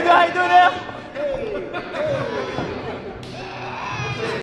아이돌 아이돌이야?